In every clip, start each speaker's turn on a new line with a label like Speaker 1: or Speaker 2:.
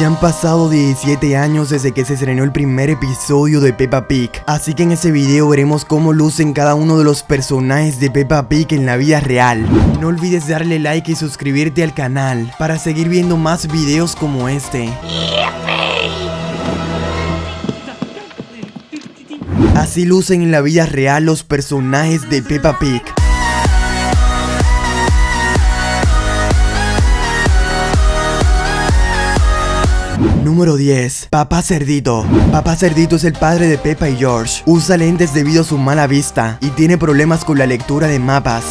Speaker 1: Ya han pasado 17 años desde que se estrenó el primer episodio de Peppa Pig, así que en este video veremos cómo lucen cada uno de los personajes de Peppa Pig en la vida real. No olvides darle like y suscribirte al canal para seguir viendo más videos como este. Así lucen en la vida real los personajes de Peppa Pig. Número 10. Papá Cerdito. Papá Cerdito es el padre de Peppa y George. Usa lentes debido a su mala vista y tiene problemas con la lectura de mapas.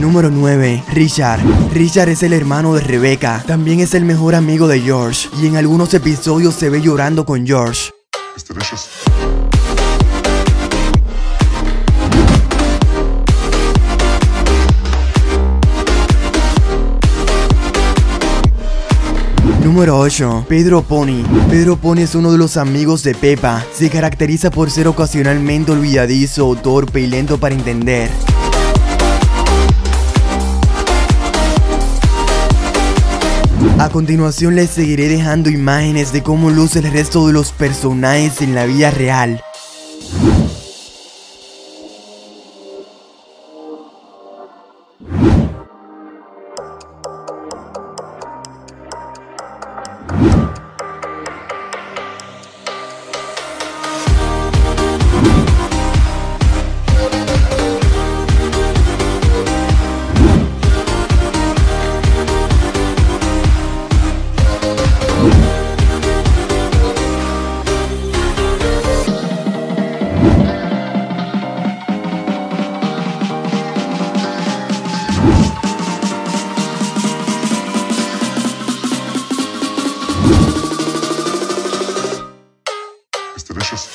Speaker 1: Número 9. Richard. Richard es el hermano de Rebecca. También es el mejor amigo de George. Y en algunos episodios se ve llorando con George.
Speaker 2: Estrellas.
Speaker 1: Número 8. Pedro Pony. Pedro Pony es uno de los amigos de Peppa. Se caracteriza por ser ocasionalmente olvidadizo, torpe y lento para entender. A continuación les seguiré dejando imágenes de cómo luce el resto de los personajes en la vida real.
Speaker 2: Delicious.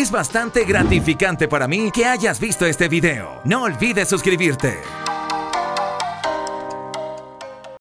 Speaker 3: Es bastante gratificante para mí que hayas visto este video. No olvides suscribirte.